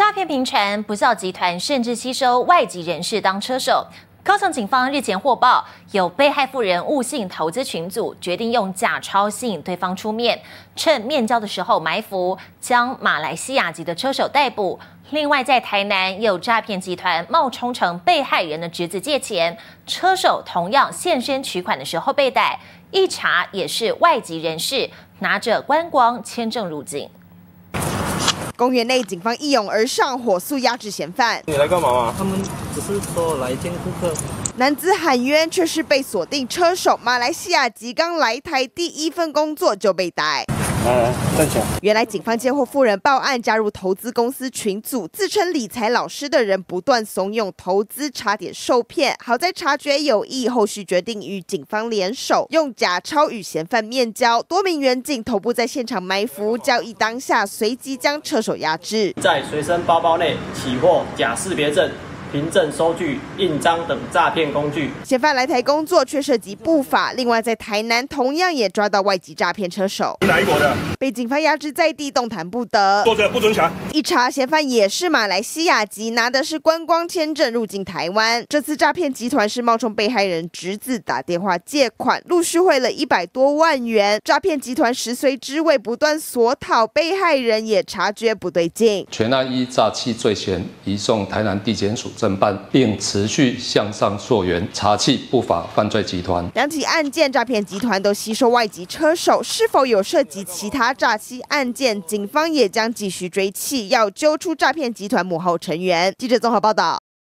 诈骗频传，不孝集团甚至吸收外籍人士当车手。高雄警方日前获报，有被害妇人误信投资群组，决定用假钞吸引对方出面，趁面交的时候埋伏，将马来西亚籍的车手逮捕。另外，在台南也有诈骗集团冒充成被害人的侄子借钱，车手同样现身取款的时候被逮，一查也是外籍人士，拿着观光签证入境。公园内，警方一拥而上，火速压制嫌犯。你来干嘛嘛？他们只是说来见顾客。男子喊冤，却是被锁定车手。马来西亚籍刚来台，第一份工作就被逮。原来警方接获富人报案，加入投资公司群组，自称理财老师的人不断怂恿投资，差点受骗。好在察觉有异，后续决定与警方联手，用假钞与嫌犯面交。多名员警头部在现场埋伏，交易当下随即将车手压制。在随身包包内起获假识别证。凭证、收据、印章等诈骗工具。嫌犯来台工作却涉及不法。另外，在台南同样也抓到外籍诈骗车手。哪一国的？被警方压制在地，动弹不得。坐着不准抢。一查，嫌犯也是马来西亚籍，拿的是观光签证入境台湾。这次诈骗集团是冒充被害人侄子打电话借款，陆续汇了一百多万元。诈骗集团食髓知味，不断索讨，被害人也察觉不对劲。全案依诈欺罪嫌移送台南地检署。侦办，并持续向上溯源，查缉不法犯罪集团。两起案件，诈骗集团都吸收外籍车手，是否有涉及其他诈欺案件？警方也将继续追缉，要揪出诈骗集团幕后成员。记者综合报道。